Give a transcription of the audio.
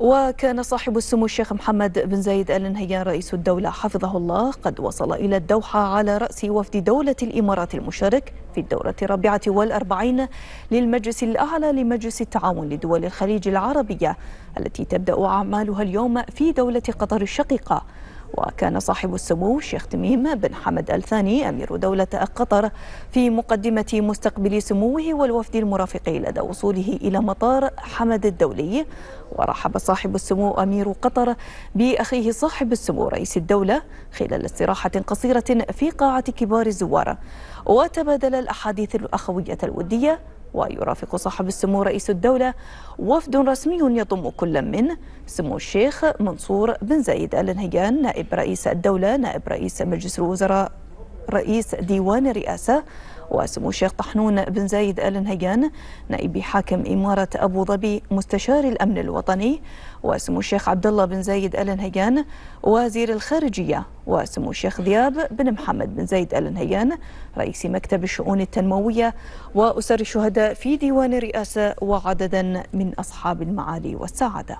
وكان صاحب السمو الشيخ محمد بن زايد ال نهيان رئيس الدولة. حفظه الله. قد وصل إلى الدوحة على رأس وفد دولة الإمارات المشارك في الدورة الرابعة والأربعين للمجلس الأعلى لمجلس التعاون لدول الخليج العربية التي تبدأ أعمالها اليوم في دولة قطر الشقيقة. وكان صاحب السمو الشيخ تميم بن حمد الثاني أمير دولة قطر في مقدمة مستقبل سموه والوفد المرافق لدى وصوله إلى مطار حمد الدولي. ورحب صاحب السمو أمير قطر بأخيه صاحب السمو رئيس الدولة خلال استراحة قصيرة في قاعة كبار الزوار. وتبادل الأحاديث الأخوية الودية ويرافق صاحب السمو رئيس الدولة وفد رسمي يضم كل من سمو الشيخ منصور بن زايد ال نهيان نائب رئيس الدولة نائب رئيس مجلس الوزراء. رئيس ديوان الرئاسة وسمو الشيخ طحنون بن زايد آل نهيان نائب حاكم إمارة أبو ظبي مستشار الأمن الوطني وسمو الشيخ عبد الله بن زايد آل نهيان وزير الخارجية وسمو الشيخ ذياب بن محمد بن زايد آل نهيان رئيس مكتب الشؤون التنموية وأسر الشهداء في ديوان الرئاسة وعددا من أصحاب المعالي والسعادة.